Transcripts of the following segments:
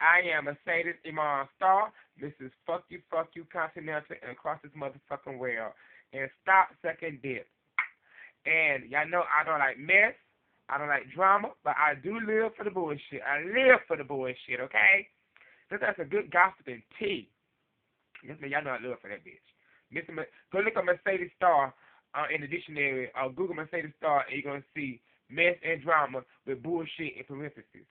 I am a Mercedes Iman Starr, Mrs. Fuck You, Fuck You Continental, and across this motherfucking world. And stop second dip. And y'all know I don't like mess. I don't like drama, but I do live for the bullshit. I live for the bullshit, okay? That's a good gossiping tea. Listen, y'all know I live for that bitch. Ma- go look at Mercedes Starr uh, in the dictionary or Google Mercedes Starr and you're going to see mess and drama with bullshit in parentheses.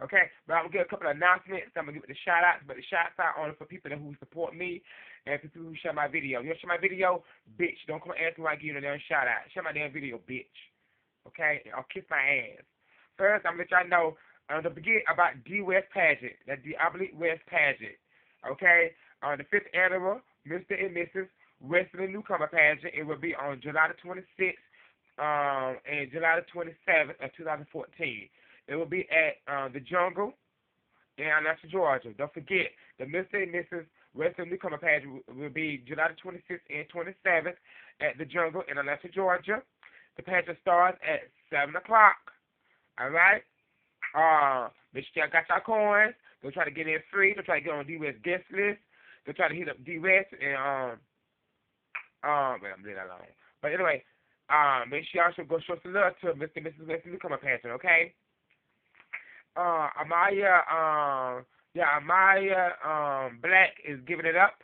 Okay, but I'm gonna get a couple of announcements. I'm gonna give it the shout outs, but the shout outs are only for people who support me and for people who share my video. You share my video, bitch. Don't come ask me why I give you no damn shout out. Share my damn video, bitch. Okay, I'll kiss my ass. First, I'm gonna let y'all know. Uh, don't about D West pageant, that the Diabolic West pageant. Okay, on uh, the fifth annual Mr. and Mrs. Wrestling Newcomer pageant. It will be on July the 26th um, and July the 27th of 2014. It will be at uh, the Jungle in Atlanta, Georgia. Don't forget, the Mr. and Mrs. Wrestling Newcomer pageant will be July the 26th and 27th at the Jungle in Atlanta, Georgia. The pageant starts at 7 o'clock. All right? Uh, make sure y'all got your coins. Don't try to get in free. Don't try to get on D-West guest list. Don't try to hit up D-West and, um, um, well, I'm leaving that alone. But anyway, um, make sure y'all should go show some love to Mr. and Mrs. Wrestling Newcomer pageant, okay? Uh, Amaya, um, yeah, Amaya, um, Black is giving it up.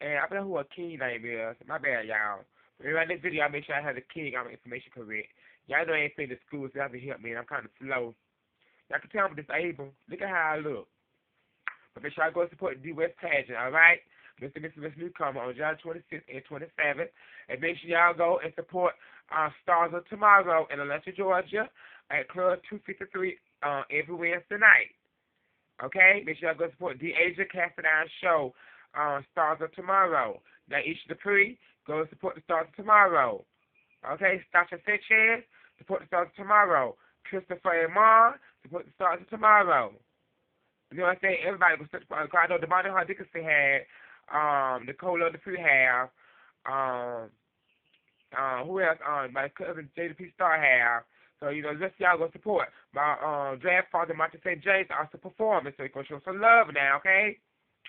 And I don't know who a king name is. My bad, y'all. But in this video, I make sure I have the king on information correct. Y'all know I ain't to school, so y'all to help me. I'm kind of slow. Y'all can tell I'm disabled. Look at how I look. But make sure I go support the West pageant, all right? Mr. and Mrs. Newcomer on July 26th and 27th. And make sure y'all go and support uh, Stars of Tomorrow in Atlanta, Georgia at Club 253 uh, every Wednesday night. Okay? Make sure y'all go support the Asia Cassidy Show, uh, Stars of Tomorrow. Now, each Dupree, go support the Stars of Tomorrow. Okay? Sasha Sanchez, support the Stars of Tomorrow. Christopher Amar, support the Stars of Tomorrow. You know what I'm saying? Everybody was support. I know Demani Hart Dickinson had, um, Nicola Dupree have, um, uh, who else? Um, my cousin JDP Star have. So, you know, let's y'all go support my um, draft father, Martin St. James, also performing. So, you go show some love now, okay?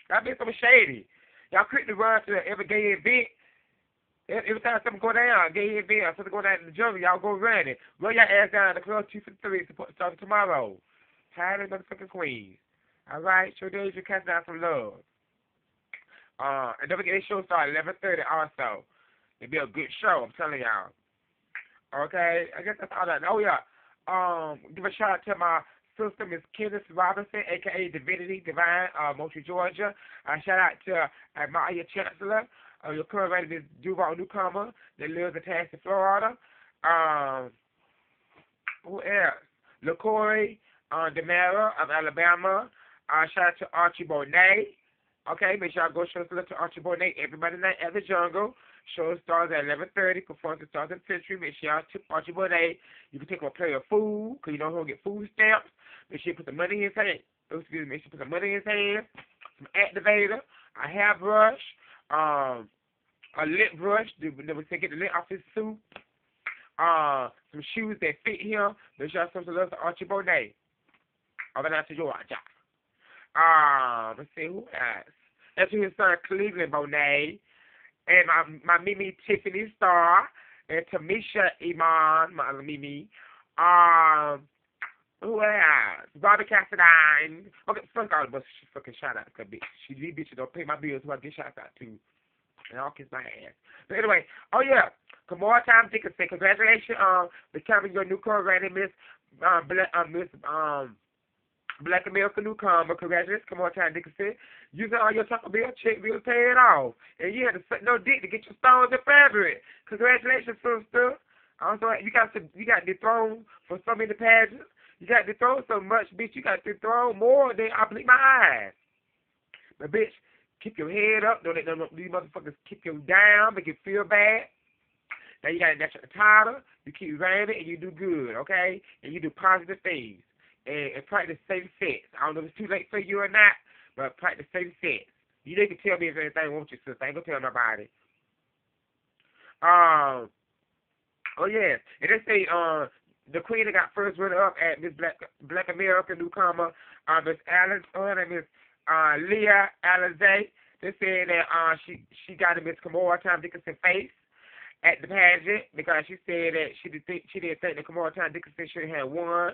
Y'all been some shady. Y'all quick to run to every gay event. Every time something go down, gay event, something go down in the jungle, y'all go run it. Run your ass down to the Club 253, support starting tomorrow. Tired of motherfucking queens. All right? Show days you cast down some love. Uh, and don't forget, this show start at 11.30 also. It'll be a good show, I'm telling y'all. Okay, I guess that's all that. Oh yeah, um, give a shout out to my sister Miss Kenneth Robinson, aka Divinity Divine, uh, Moultrie, Georgia. Uh, shout out to Maya Chancellor, uh, your current Miss Duval Newcomer that lives in Tallahassee, Florida. Um, who else? LaCory uh, Demera of Alabama. Uh, shout out to Archie Bonet. Okay, make sure I go show love to Archie Bonet everybody night at the Jungle. Show starts at 11.30. Performance starts at Century. Make sure y'all tip Archie Bonet. You can take a plate of food, because you know he'll get food stamps. Make sure you put the money in his hand. Excuse me. Make sure you put the money in his hand. Some activator. A hair brush. Um, a lip brush. That will take the lint off his suit. Uh, some shoes that fit him. Make sure y'all some love to Archie Bonet. Over now to Georgia. Um, let's see who else. That's his son Cleveland Bonet and my my Mimi Tiffany Star and Tamisha Iman, my Mimi. Um, who else? Bobby Cassadine. Okay, fuck all the fucking shout out, cause bitch, she these bitches don't pay my bills, who I get shout out to, and I'll kiss my ass. But anyway, oh yeah, Kamora Time Dickinson, congratulations on becoming your new co-granny Miss um, uh, Miss um Black American newcomer, congratulations, come on, Ty Dickinson. Using all your Taco Bell check bill to pay it off. And you had to suck no dick to get your stones and fabric. Congratulations, sister. Also, you got to, you got dethroned for so many pageants. You got dethroned so much, bitch. You got dethroned more than I blink my eyes. But bitch, keep your head up. Don't let them these motherfuckers keep you down, make you feel bad. Now you got a natural title. You keep running and you do good, okay? And you do positive things and, and practice safe sex. I don't know if it's too late for you or not, but practice safe sex. You need to tell me if anything wants you, sister. I ain't gonna tell nobody. Um. Oh yeah, and they say uh the queen that got first runner up at Miss Black Black America newcomer, uh, Miss oh, her name is uh, Leah Alizé. They said that uh, she she got a Miss Kimora Tom Dickinson face at the pageant because she said that she didn't think she didn't think that Kimora Tom Dickinson should have won.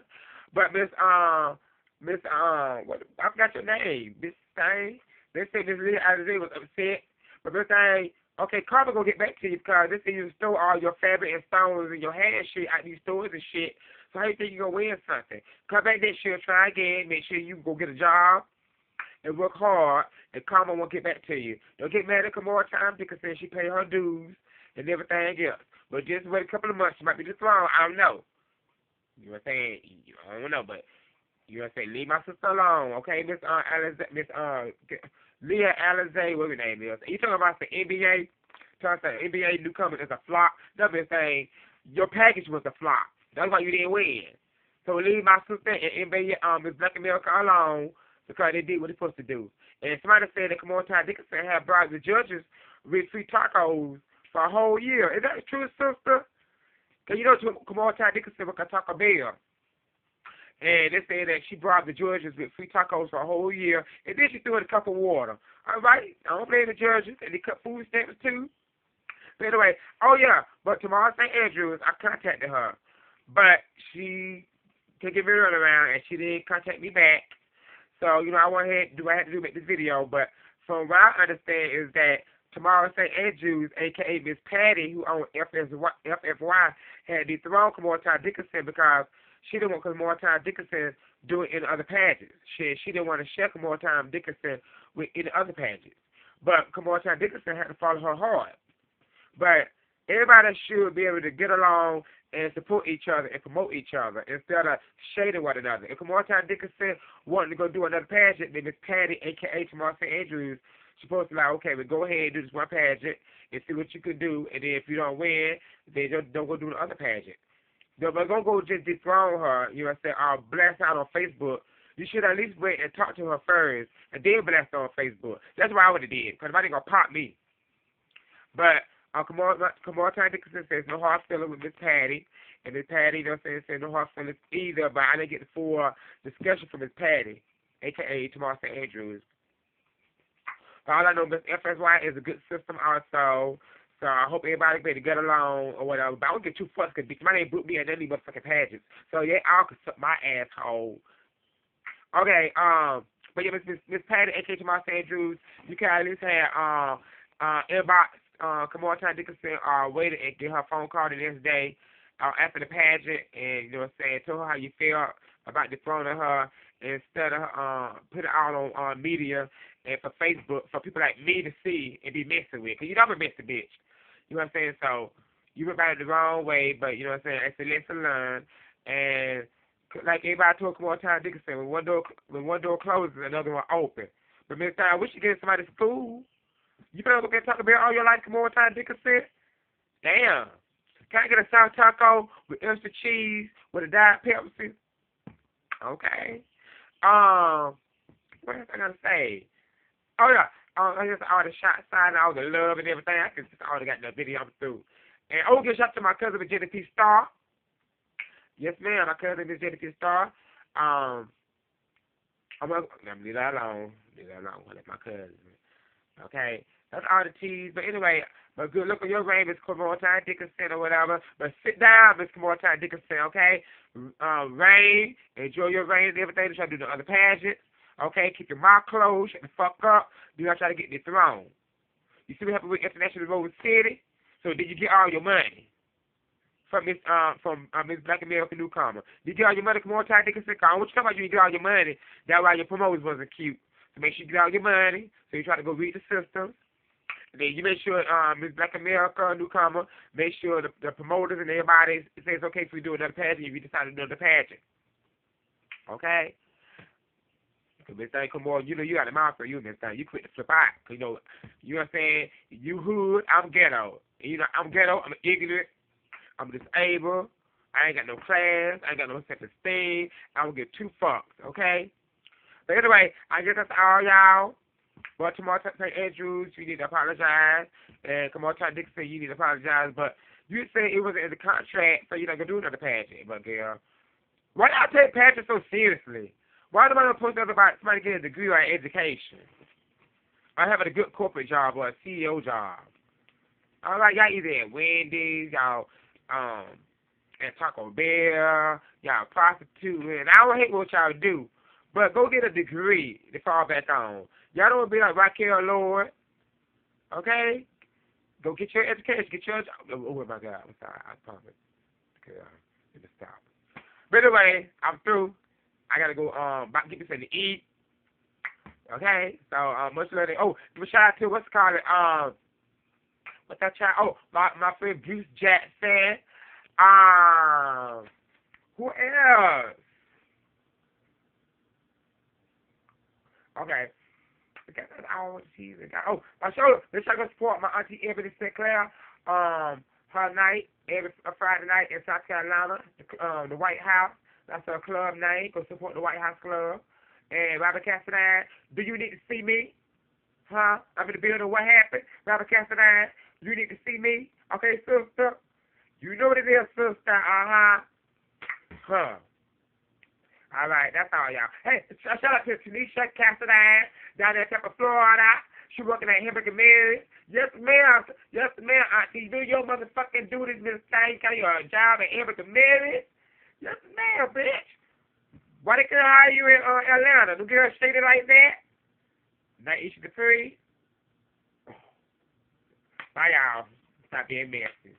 But Miss uh Miss uh what I forgot your name, Miss Thing. They said Miss Leah Alizé was upset. But Miss Thing Okay, Carver gonna get back to you because they say you stole all your fabric and stones and your hand shit out these stores and shit. So how you think you gonna win something? Come back next year, try again, make sure you go get a job and work hard and Karma won't get back to you. Don't get mad at Kimora Tom Dickinson, she paid her dues and everything else. But just wait a couple of months, she might be dethroned, I don't know. You know what I'm saying? I don't know, but you know what I'm saying? Leave my sister alone, okay, Miss uh Alice Miss uh Leah Alizé, what her name is. You talking about the MBA? Talking about the MBA newcomer is a flop. Been saying your package was a flop. That's why you didn't win. So leave my sister and MBA um Miss Black America alone because they did what they're supposed to do. And somebody said that Kimora Tom Dickinson had brought the judges with free tacos for a whole year. Is that true, sister? You know Tom Dickinson was a Taco Bell. And they say that she bribed the judges with free tacos for a whole year, and then she threw in a cup of water. All right, I don't blame the judges, and they cut food stamps too. But anyway, oh yeah, but Tamara St. Andrews, I contacted her, but she took a video around, and she didn't contact me back. So you know, I went ahead do I had to do make this video, but from what I understand is that Tamara St. Andrews, aka Miss Patty, who owned FFY, FFY had dethroned Kimora Tom Dickinson because she didn't want Kimora Dickinson doing in other pageants. She she didn't want to share Kimora Dickinson with any other pageants. But Kimora Dickinson had to follow her hard. But everybody should be able to get along and support each other and promote each other instead of shading one another. If Kimora Dickinson wanted to go do another pageant, then Miss Patty, aka Tamara St. Andrews, supposed to be like, okay, well go ahead and do this one pageant and see what you can do, and then if you don't win, then don't, don't go do the other pageant. But gonna go just dethrone her, you know what I'm saying, or blast out on Facebook. You should at least wait and talk to her first, and then blast her on Facebook. That's what I would have did, because nobody gonna pop me. But uh, Kimora, Kimora Tom Dickinson says no hard feelings with Miss Patty, and Miss Patty, you know what I'm saying, said no hard feelings either, but I didn't get the full discussion from Miss Patty, aka Tamara St. Andrews. All I know, Miss FSY is a good system also. So I hope everybody able to get along or whatever. But I don't get too fussed because my name booked me at any motherfucking pageants. So yeah, I'll suck my asshole. Okay, um, but yeah, Miss Miss, Patty, aka Tamara St. Andrews, you can at least have uh uh inbox uh Kimora Tom Dickinson uh waited and get her phone call the next day uh after the pageant and you know what I'm saying, tell her how you feel about dethroning her instead of uh put it out on uh media and for Facebook for people like me to see and be messing with. Cause you know I'm a messy bitch. You know what I'm saying? So you went about it the wrong way, but you know what I'm saying? It's a lesson learned. And like everybody told Kimora Tom Dickinson, when one door when one door closes, another one open. But Miss Time, we should get somebody food. You better go get Taco Bell all your life, Kimora Tom Dickinson. Damn. Can I get a soft taco with extra cheese with a diet Pepsi? Okay. Um, what else I gonna say? Oh yeah, uh, I just all the shot sign, all the love and everything. I can just all got the video through. And oh, give shout to my cousin Jenny P. Star. Yes, ma'am. My cousin Jenny P. Star. Um, I'm gonna, leave that alone. Leave that alone. That's my cousin. Okay, that's all the teas. But anyway, but good look on your name is Kimora Dickinson or whatever. But sit down, Miss Kimora Dickinson. Okay, um, rain. Enjoy your rain and everything. Try to do the other pageants. Okay, keep your mouth closed, shut the fuck up. Do not try to get the throne. You see what happened with International Road City? So did you get all your money from Miss uh from uh, Miss Black American Newcomer? Did you get all your money from Dickinson? I want you talking about you get all your money. That's why your promoters wasn't cute. So make sure you get all your money. So you try to go read the systems. Then you make sure uh, Miss Black America Newcomer, make sure the, the promoters and everybody say it's okay if we do another pageant if you decide to do another pageant. Okay? Cause this thing come on, you know you got a mouth for you this thing. You quit to flip out. You know, you know what I'm saying? You hood, I'm ghetto. You know, I'm ghetto, I'm ignorant, I'm disabled, I ain't got no class, I ain't got no self esteem, I don't give two fucks, okay? But anyway, I guess that's all y'all. But Tamara St. Andrews, you need to apologize. And Kimora Tom Dickinson, you need to apologize. But You said it was in the contract, so you're not gonna do another pageant, but girl. Why y'all take pageants so seriously? Why do I not post about somebody getting a degree or an education? Or having a good corporate job or a CEO job? All right, y'all either at Wendy's, y'all um at Taco Bell, y'all prostituting. I don't hate what y'all do, but go get a degree to fall back on. Y'all don't be like Raquel Lord, okay? Go get your education, get your. Oh, oh my God, I'm sorry, I promise. Okay, uh, just stop. But anyway, I'm through. I gotta go um get me something to eat. Okay, so um much love. Oh, shout out to what's called it um what's that child? Oh, my my friend Bruce Jackson. Um, who else? Okay. I don't see the guy. Oh, my show. Let's go support my auntie Ebony Sinclair. Um, her night every Friday night in South Carolina, the, um, the White House. That's her club name. Go support the White House Club. And Robert Cassadine, do you need to see me? Huh? I'm in the building. What happened? Robert Cassadine, you need to see me? Okay, sister. You know what it is, sister. Uh-huh. Huh. All right, that's all, y'all. Hey, shout out to Tanisha Cassadine down there in Tampa, Florida. She working at Hamburger Mary. Yes, ma'am. Yes, ma'am. Auntie, do your motherfucking duties, Miss Thing. Got your job at Hamburger Mary. Yes, ma'am, bitch. Why they couldn't hire you in uh, Atlanta? The girl shaded like that? Not issue the free. Bye, y'all. Stop being messy.